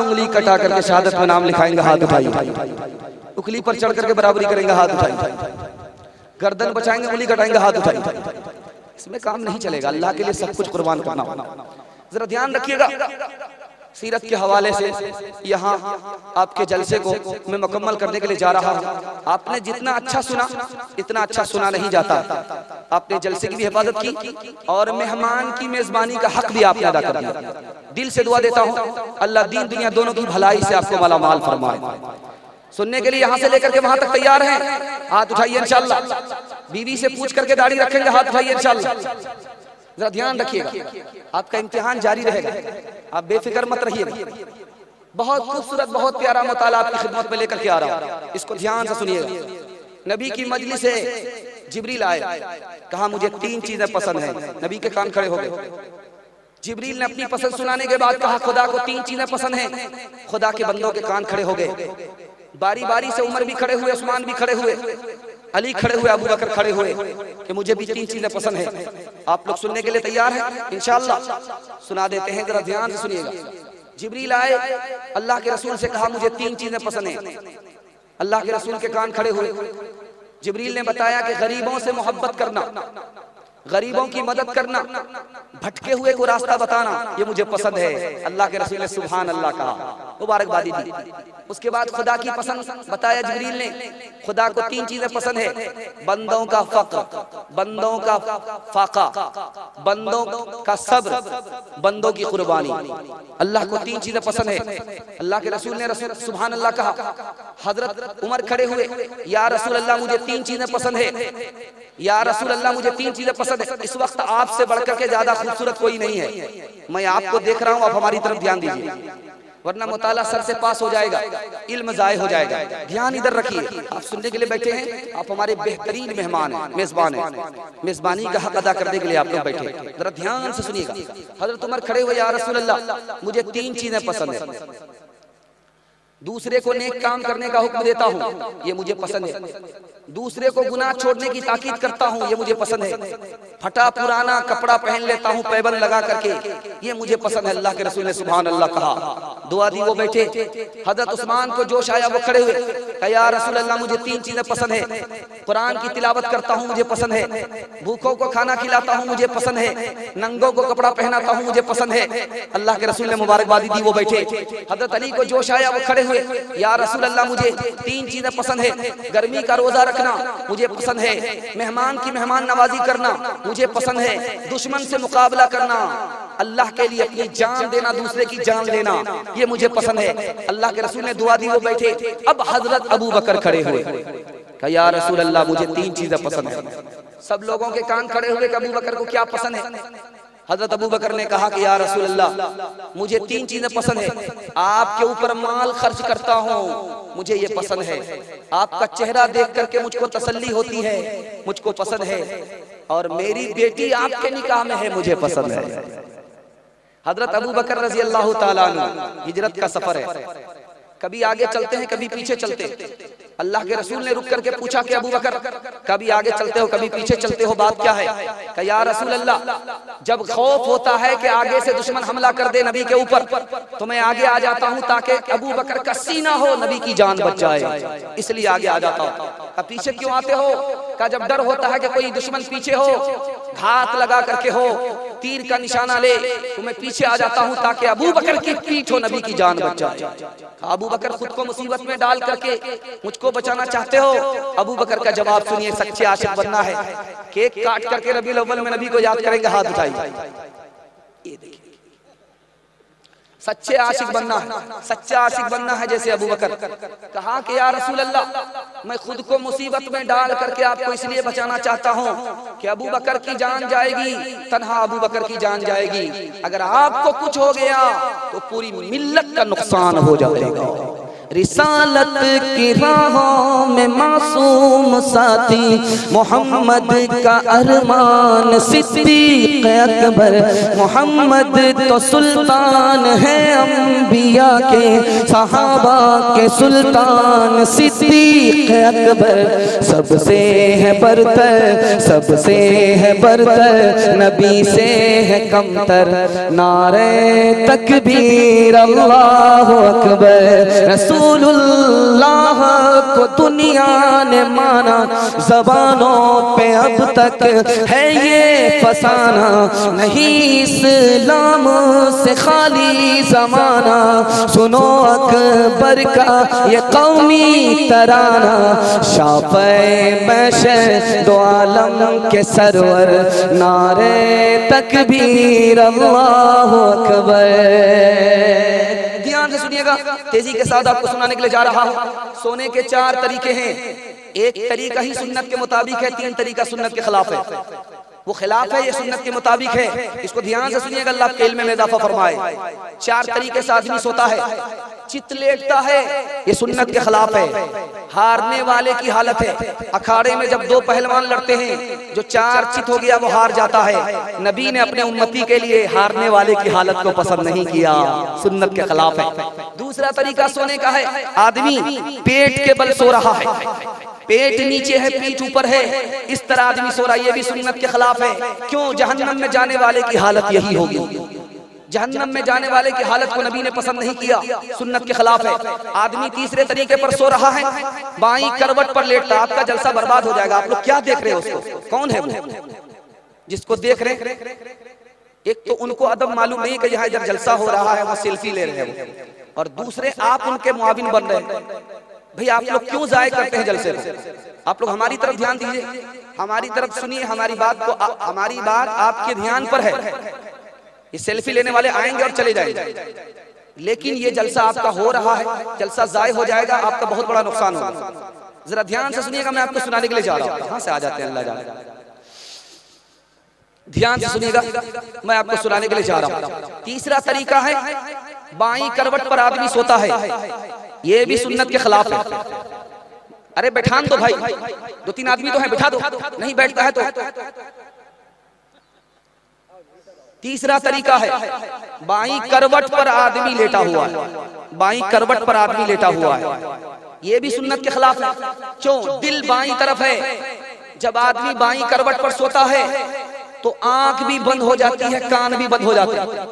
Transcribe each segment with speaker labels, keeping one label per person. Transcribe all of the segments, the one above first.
Speaker 1: उंगली कटा करके शहादत में नाम लिखाएँगे, हाथ उठाई उंगली पर चढ़ करके बराबरी करेंगे, हाथ उठाई गर्दन बचाएँगे, उंगली कटाएँगे, हाथ उठाई इसमें काम नहीं चलेगा, अल्लाह के लिए सब कुछ कुर्बान करना जरा ध्यान रखिएगा। सीरत के हवाले से यहाँ आपके जलसे को मैं मुकम्मल करने के लिए जा रहा हूँ। आपने जितना अच्छा सुना, इतना अच्छा सुना नहीं जाता। आपने जलसे की भी हिफाजत की और मेहमान की मेजबानी का हक भी आपने अदा कर। दिया दिल से दुआ देता हूँ अल्लाह दीन दुनिया दोनों की भलाई से आपको माला माल फरमाए। सुनने के लिए यहाँ से लेकर के वहाँ तक तैयार हैं। हाथ उठाइए इंशाल्लाह। बीवी से पूछ करके दाढ़ी रखेंगे हाथ उठाइए इंशाल्लाह। जरा ध्यान रखिएगा आपका इम्तिहान जारी रहेगा। आप बेफिक्र मत रहिएगा। बहुत खूबसूरत बहुत प्यारा मुताला आपकी खिदमत में लेकर के आ रहा हूँ। इसको ध्यान से सुनिएगा। नबी की मजलिस से जिबरील आए कहा मुझे तीन चीज़ें पसंद है। नबी के कान खड़े हो गए। जिबरील ने अपनी पसंद सुनाने के बाद कहा खुदा को तीन चीज़ें पसंद हैं। खुदा के बंदों के कान खड़े हो गए। बारी बारी से उमर भी खड़े हुए उस्मान भी खड़े हुए। अली खड़े हुए अबू बकर खड़े हुए कि मुझे भी तीन चीज़ें पसंद है। आप लोग सुनने के लिए तैयार हैं? इंशाल्लाह। सुना देते हैं जरा ध्यान से सुनिएगा। जिबरील आए अल्लाह के रसूल से कहा मुझे तीन चीज़ें पसंद है। अल्लाह के रसूल के कान खड़े हुए। जिबरील ने बताया कि गरीबों से मोहब्बत करना। गरीबों की मदद करना, भटके हुए को रास्ता बताना, ये मुझे पसंद है। अल्लाह के रसूल ने सुबहान अल्लाह कहा। मुबारकबादी दी उसके बाद खुदा की पसंद बताया जबरील ने। खुदा को तीन चीज़ें पसंद है। बंदों का फक बंदों का फाका, बंदों का सब्र, बंदों की कुर्बानी। अल्लाह को तीन चीज़ें पसंद है। अल्लाह के रसूल ने रसूल सुबहान अल्लाह कहा, हज़रत उमर खड़े हुए, या रसूल अल्लाह मुझे तीन चीज़ें पसंद है। या रसूल अल्लाह मुझे तीन चीज़ें पसंद है, इस वक्त आपसे बढ़कर के ज़्यादा खूबसूरत कोई नहीं है। मैं आपको देख रहा हूँ, आप हमारी तरफ़ ध्यान दीजिए। वरना मुताला सर से पास हो जाएगा, इल्म जाय हो जाएगा। ध्यान इधर रखिए। आप सुनने के लिए बैठे हैं, आप हमारे बेहतरीन मेहमान हैं, मेजबान हैं। मेजबानी का हक अदा करने के लिए आप लोग बैठे जरा ध्यान से सुनिएगा। हज़रत उमर खड़े हुए, या रसूल अल्लाह मुझे तीन चीज़ें पसंद है। दूसरे को नेक काम करने का हुक्म देता हूँ ये मुझे पसंद है। दूसरे को गुनाह छोड़ने की ताकीद करता हूँ ये मुझे पसंद है। फटा पुराना कपड़ा पहन लेता हूँ पैबंद लगा करके। ये मुझे पसंद है अल्लाह के रसूल ने सुबहान अल्लाह कहा। दुआ दी वो बैठे हज़रत उस्मान को जोश आया वो खड़े हुए। या रसूल अल्लाह मुझे तीन चीज़ें पसंद है। कुरान की तिलावत करता हूँ मुझे पसंद है। भूखों को खाना खिलाता हूँ मुझे पसंद है नंगों को कपड़ा पहनाता हूँ। मुझे पसंद है। अल्लाह के रसूल ने मुबारकबादी दी वो बैठे हज़रत अली को जोश आया वो खड़े हुए या रसूल अल्लाह मुझे तीन चीज़ें पसंद है। गर्मी का रोजा रखना, मुझे पसंद है। मेहमान की मेहमान नवाजी करना, मुझे पसंद है। दुश्मन से मुकाबला करना, अल्लाह के लिए अपनी जान देना, दूसरे की जान लेना, ये मुझे पसंद है। अल्लाह के रसूल ने दुआ दी, वो बैठे। अब हज़रत अबू बकर खड़े हुए। या रसूल अल्लाह मुझे तीन चीज़ें पसंद है। सब लोगों के कान खड़े हुए अबू बकर को क्या पसंद है? हज़रत अबू बकर ने कहा कि या रसूल अल्लाह मुझे तीन चीज़ें पसंद है। आपके ऊपर माल खर्च करता हूँ, मुझे ये पसंद है। आपका चेहरा देख करके मुझको तसल्ली होती है, मुझको पसंद है। और मेरी बेटी आपके निकाह में है, मुझे पसंद है। हज़रत अबू बकर रज़ी अल्लाह हिजरत का सफ़र है। कभी आगे चलते हैं, कभी पीछे चलते हैं। अल्लाह के रसूल ने रुक करके पूछा कि अबू बकर कभी आगे चलते हो, कभी पीछे चलते हो, बात क्या है? कहा, या रसूल अल्लाह जब खौफ होता है कि आगे से दुश्मन हमला कर दे नबी के ऊपर तो मैं आगे आ जाता हूँ ताकि अबू बकर का सीना हो, नबी की जान बच जाए। इसलिए आगे आ जाता हूँ। का पीछे क्यों आते हो? का जब डर होता है कि कोई दुश्मन पीछे हो? घात लगा करके हो। तीर का निशाना ले। तो मैं पीछे आ जाता हूँ ताकि अबू बकर की पीठ हो, नबी की जान बच जाए। अबू बकर खुद को मुसीबत में डाल करके मुझको बचाना चाहते हो? अबू बकर का जवाब सुनिए, सच्चे आशिक बनना है। केक काट करके रबी अव्वल में नबी को याद करेंगे, हाथ उठाइए। ये देखिए। सच्चे आशिक बनना है सच्चा आशिक बनना है जैसे अबू बकर कहा कि या रसूल अल्लाह मैं खुद को मुसीबत में डाल करके आपको इसलिए बचाना चाहता हूँ कि अबू बकर की जान जाएगी तनहा अबू बकर की जान जाएगी। अगर आपको कुछ हो गया तो पूरी मिल्लत का नुकसान हो जाएगा। रिसालत की राहों में मासूम साथी, मोहम्मद का अरमान सिद्दीक अकबर। मोहम्मद तो सुल्तान है अंबिया के, सहाबा के सुल्तान सिद्दीक अकबर। सबसे है बरतर, सबसे है बरतर, नबी से है कमतर। नारे तकबीर अल्लाह अकबर। रसूलुल्लाह को दुनिया ने माना। जबानों पे अब तक है ये फसाना। नहीं इस्लाम से खाली जमाना। सुनो अकबर का ये कौमी तराना। शाफे बशर दो आलम के सरवर। नारे तकबीर अल्लाह अकबर। सुनिएगा। तेज़ी के साथ आपको सुनाने के लिए जा रहा हूँ। सोने के चार तरीके हैं। एक तरीका ही सुन्नत के मुताबिक है, तीन तरीका सुन्नत के खिलाफ है। वो खिलाफ है ये सुन्नत के मुताबिक है। इसको ध्यान से सुनिएगा अल्लाह के इल्म में इजाफा फरमाए। चार तरीके से आदमी सोता है। चित लेटता है ये सुन्नत के खिलाफ है। हारने वाले की हालत है। अखाड़े में जब दो पहलवान लड़ते हैं जो चार चित हो गया वो हार जाता है। नबी ने अपने उम्मती के लिए हारने वाले की हालत को पसंद नहीं किया। सुन्नत के खिलाफ है। दूसरा तरीका सोने का है आदमी पेट के बल सो रहा है। पेट नीचे है पीठ ऊपर है। इस तरह आदमी सो रहा है ये भी सुन्नत के खिलाफ है। क्यों? जहन्नम में जाने वाले की हालत यही होगी। जहन्नम में जाने वाले की हालत को नबी ने पसंद नहीं किया। सुन्नत के खिलाफ है। आदमी तीसरे तरीके पर सो रहा है। बाई करवट पर लेटता आपका जलसा बर्बाद हो जाएगा। आप लोग क्या देख रहे हो उसको? कौन है वो? जिसको देख रहे एक तो उनको अदब मालूम नहीं कि यहाँ इधर जलसा हो रहा है वो सेल्फी ले रहे हैं और दूसरे आप उनके मुआविन बन रहे हैं। भाई आप लोग क्यों जाय करते हैं जलसे? आप लोग हमारी तरफ़ ध्यान दीजिए। हमारी तरफ़ सुनिए हमारी बात को हमारी बात आपके ध्यान पर है। ये सेल्फी लेने वाले आएँगे और चले जाएँगे। लेकिन ये जलसा आपका हो रहा है। जलसा जाय हो जाएगा आपका बहुत बड़ा नुकसान होगा। जरा ध्यान से सुनिएगा मैं आपको सुनाने के लिए जा रहा हूँ। कहाँ से आ जाते हैं अल्लाह जाने। ध्यान से सुनिएगा मैं आपको सुनाने के लिए जा रहा हूँ। तीसरा तरीका है बाई करवट पर आदमी सोता है। ये भी सुन्नत के खिलाफ है। अरे, बैठान दो भाई। दो तीन आदमी तो है, बैठा दो। नहीं बैठता है तो। तीसरा तरीका है, बाई करवट पर आदमी लेटा हुआ है। बाई करवट पर आदमी लेटा हुआ है। ये भी सुन्नत के खिलाफ है। क्यों दिल बाई तरफ़ है। जब आदमी बाई करवट पर सोता है तो आँख भी बंद हो जाती है, कान भी बंद हो जाते हैं।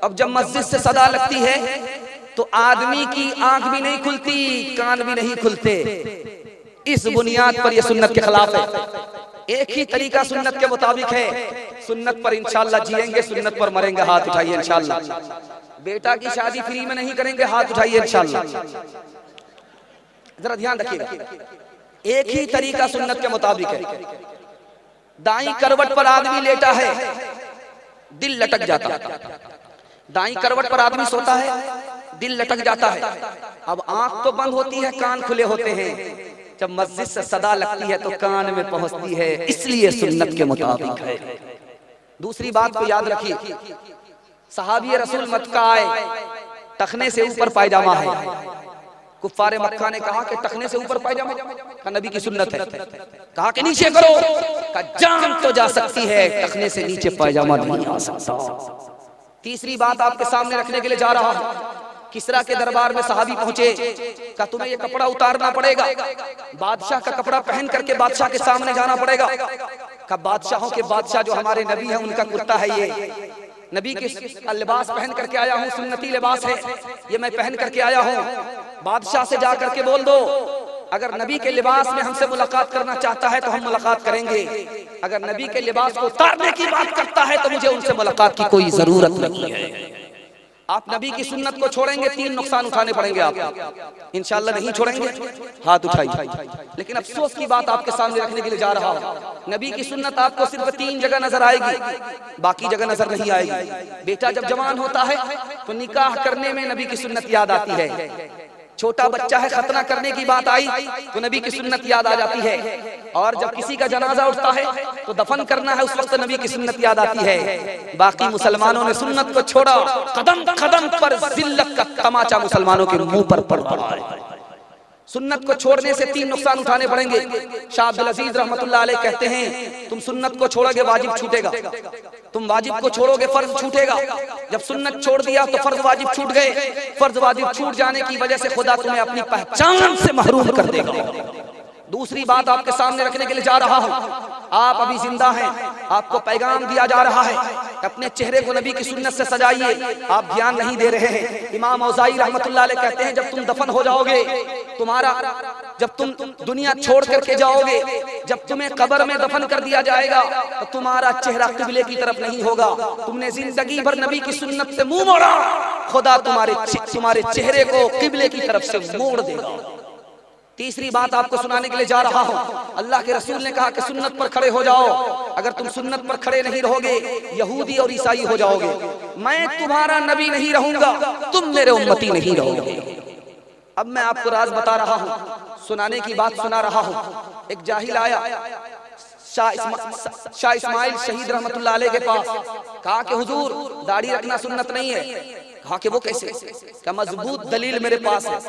Speaker 1: अब जब मस्जिद से सदा लगती है तो आदमी की आँख भी नहीं खुलती, कान भी नहीं खुलते। इस बुनियाद पर यह सुन्नत के खिलाफ है। एक ही तरीका सुन्नत के मुताबिक है। सुन्नत पर इंशाल्लाह जिएँगे, सुन्नत पर मरेंगे, हाथ उठाइए इंशाल्लाह। बेटा की शादी फ्री में नहीं करेंगे, हाथ उठाइए इंशाल्लाह। जरा ध्यान रखिए एक ही तरीका सुन्नत के मुताबिक है। दाई करवट पर आदमी लेटा है, दिल लटक जाता। है दाई करवट पर आदमी सोता है दिल लटक जाता है। अब आँख तो बंद होती है, कान खुले होते हैं। जब मस्जिद से सदा लगती है तो कान में पहुँचती है। इसलिए सुन्नत के मुताबिक है। दूसरी बात को याद रखिए। सहाबी रसूल मत का आए टखने से ऊपर पायजामा है। कुफारे मक्का ने कहा कि टखने से ऊपर पायजामा। का नबी की सुन्नत है। कहा कि, नीचे करो। का जान तो जा सकती है टखने से नीचे पायजामा नहीं आ सकता। तीसरी बात आपके सामने रखने के लिए जा रहा हूँ। किसरा के दरबार में सहाबी पहुँचे? का तुम्हें ये कपड़ा उतारना पड़ेगा। बादशाह का कपड़ा पहन करके बादशाह के सामने जाना पड़ेगा। का बादशाहों के बादशाह जो हमारे नबी है, उनका कुर्ता है ये। नबी के लिबास पहन करके आया हूँ? सुन्नती लिबास है। ये मैं पहन करके आया हूँ। बादशाह से जा करके बोल दो। अगर नबी के लिबास में हमसे मुलाकात करना चाहता है तो हम मुलाकात करेंगे। अगर नबी के लिबास को उतारने की बात करता है तो मुझे उनसे मुलाकात की कोई ज़रूरत नहीं है। आप नबी की सुन्नत को छोड़ेंगे तीन नुकसान उठाने पड़ेंगे आपको इंशाल्लाह नहीं छोड़ेंगे हाथ उठाइए। लेकिन अफसोस की बात आपके सामने रखने के लिए जा रहा हूँ। नबी की सुन्नत आपको सिर्फ़ तीन जगह नज़र आएगी बाकी जगह नज़र नहीं आएगी। बेटा जब जवान होता है तो निकाह करने में नबी की सुन्नत याद आती है। छोटा बच्चा है खतना करने की बात आई तो नबी की सुन्नत याद आ जाती है। और जब किसी का जनाजा उठता है तो दफन करना है उस वक्त नबी की सुन्नत याद आती है। बाकी मुसलमानों ने सुन्नत को छोड़ा कदम कदम पर जिल्लत का तमाचा मुसलमानों के मुँह पर पड़ पड़ा है। सुन्नत को छोड़ने से तीन नुकसान उठाने पड़ेंगे। शाह अब्दुल अज़ीज़ कहते हैं, तुम सुन्नत को छोड़ोगे, वाजिब छूटेगा। तुम वाजिब को छोड़ोगे, फ़र्ज़ छूटेगा। जब सुन्नत छोड़ दिया तो फ़र्ज़ वाजिब छूट गए। फ़र्ज़ वाजिब छूट जाने की वजह से खुदा तुम्हें अपनी पहचान से महरूम कर देगा। दूसरी बात आपके सामने रखने के लिए जा रहा हूँ। आप अभी ज़िंदा हैं। आपको पैगाम दिया जा रहा है अपने चेहरे को नबी की सुन्नत से सजाइए। आप ध्यान नहीं दे रहे हैं। इमाम औजाई अलैह कहते हैं, जब तुम दफन हो जाओगे तुम्हारा, जब तुम दुनिया छोड़ करके जाओगे, जब तुम्हें कबर में दफन कर दिया जाएगा तो तुम्हारा चेहरा किबले की तरफ़ नहीं होगा। तुमने ज़िंदगी भर नबी की सुन्नत से मुँह मोड़ा। खुदा तुम्हारे तुम्हारे चेहरे को किबले की तरफ़ से मोड़ देगा। तीसरी बात आपको सुनाने के लिए जा रहा हूँ। अल्लाह के रसूल ने कहा कि सुन्नत पर खड़े हो जाओ। अगर तुम सुन्नत पर खड़े नहीं रहोगे, यहूदी और ईसाई हो जाओगे। मैं तुम्हारा नबी नहीं रहूँगा, तुम मेरे उम्मती नहीं रहोगे। अब मैं आपको राज बता रहा हूँ। सुनाने की बात सुना रहा हूँ। एक जाहिल आया। शाह इस्माइल शहीद रहमतुल्लाह के पास। कहा कि, हुजूर, दाढ़ी रखना सुन्नत नहीं है। कहा कि, वो कैसे? क्या मज़बूत दलील मेरे पास है।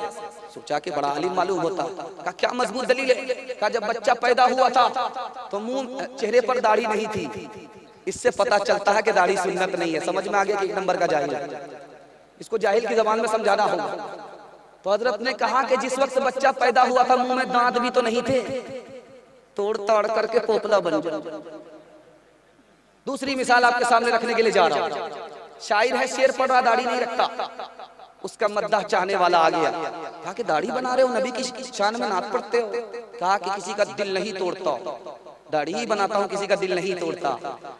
Speaker 1: सोचा कि, बड़ा आलिम मालूम होता। कहा, क्या मज़बूत दलील है? कहा, जब बच्चा पैदा हुआ था तो मुँह, चेहरे पर दाढ़ी नहीं थी। इससे पता चलता है कि दाढ़ी सुन्नत नहीं है। समझ में आ गया कि एक नंबर का जाहिल इसको जाहिल की जबान में समझाना होगा। तो हज़रत ने कहा कि जिस वक्त बच्चा पैदा हुआ था, मुँह में दांत भी तो नहीं थे। तोड़ ताड़ करके पोपला बन जाए दूसरी मिसाल आपके सामने रखने के लिए जा रहा शायर है, शेर पड़ रहा, दाढ़ी नहीं रखता। उसका मद्दा चाहने वाला आ गया। कहा कि दाढ़ी बना रहे हो, नबी की शान में नाथ पढ़ते हो। कहा कि किसी का दिल नहीं तोड़ता दाढ़ी ही बनाता हूँ, किसी का दिल नहीं तोड़ता।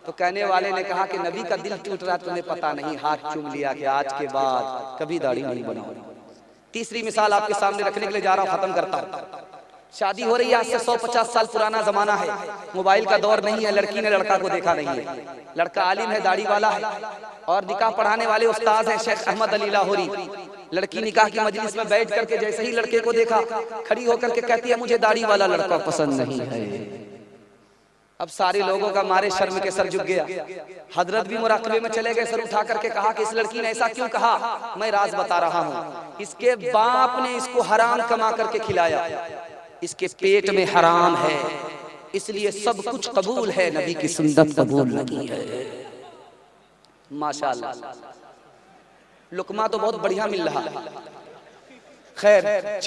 Speaker 1: तो कहने वाले ने कहा कि नबी का दिल टूट रहा तुम्हें पता नहीं, हाथ चूम लिया कि आज के बाद कभी दाढ़ी नहीं बनाओ तीसरी मिसाल आपके सामने रखने के लिए जा रहा हूँ, खत्म करता हूँ। शादी हो रही है, आज से सौ पचास साल पुराना जमाना है। मोबाइल का दौर नहीं है, लड़की ने लड़का को देखा नहीं है। लड़का आलिम है, दाढ़ी वाला है। और निकाह पढ़ाने वाले उस्ताद हैं, शेख अहमद अली लाहौरी। लड़की निकाह की मजलिस में बैठ करके जैसे ही लड़के को देखा, खड़ी होकर के कहती है, मुझे दाढ़ी वाला लड़का पसंद नहीं है। अब सारे लोगों का मारे शर्म के सर झुक गया। हज़रत भी मुराकबे में चले गए सर उठा करके कहा कि इस लड़की ने ऐसा क्यों कहा? मैं राज बता रहा हूँ। इसके बाप ने इसको हराम कमा करके खिलाया। इसके पेट में हराम है। इसलिए सब कुछ कबूल है नबी की सुन्नत कबूल नहीं है। माशाल्लाह। लुकमा तो बहुत बढ़िया मिल रहा। खैर।